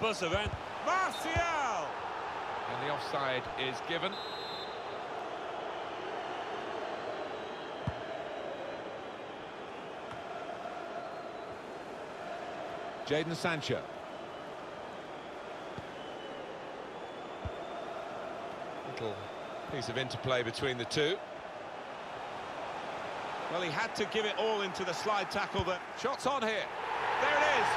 Buzzer event. Martial! And the offside is given. Jadon Sancho. Little piece of interplay between the two. Well, he had to give it all into the slide tackle, but Shots on here. there it is.